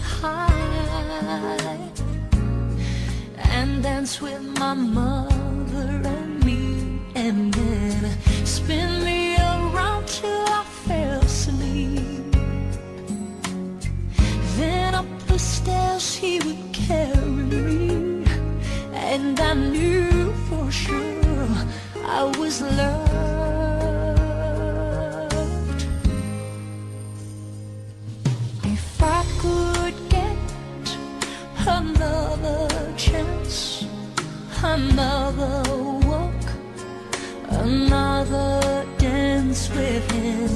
high and dance with my mother and me, and then spin me around till I fell asleep. Then up the stairs he would carry me, and I knew for sure I was loved. Another walk, another dance with him,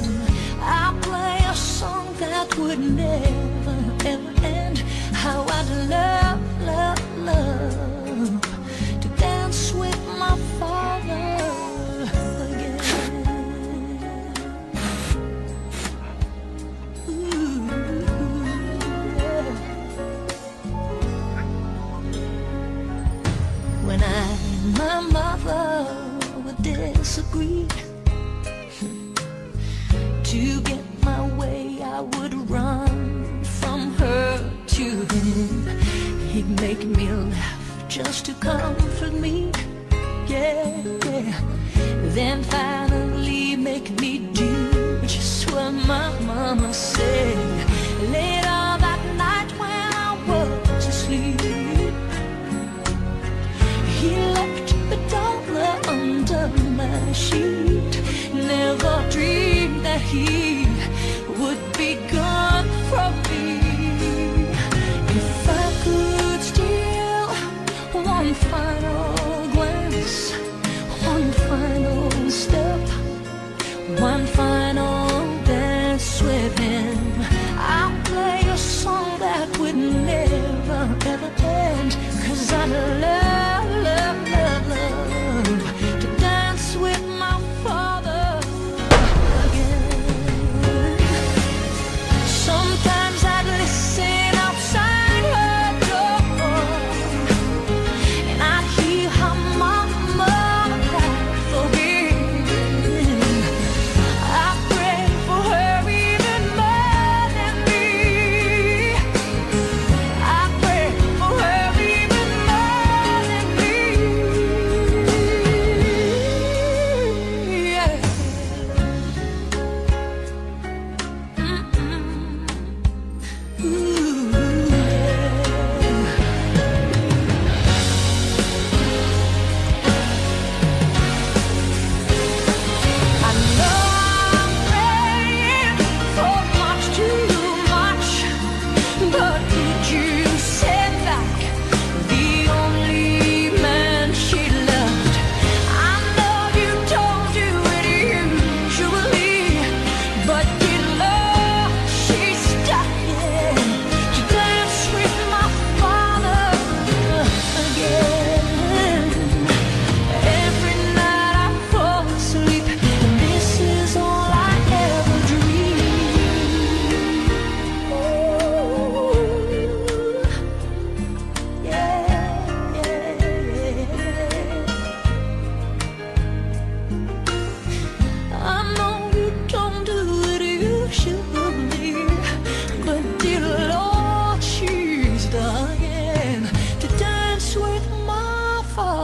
I'll play a song that would never my mother would disagree. Hmm. To get my way I would run from her to him. He'd make me laugh just to comfort me. Yeah, yeah. Then finally make me do just what my mama said sheet. Never dreamed that he would be gone from me. If I could steal one final glance, one final step, one final dance with him, I'll play a song that would never ever end. Cause I love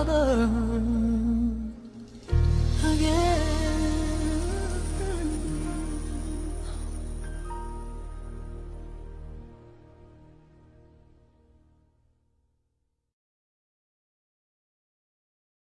father.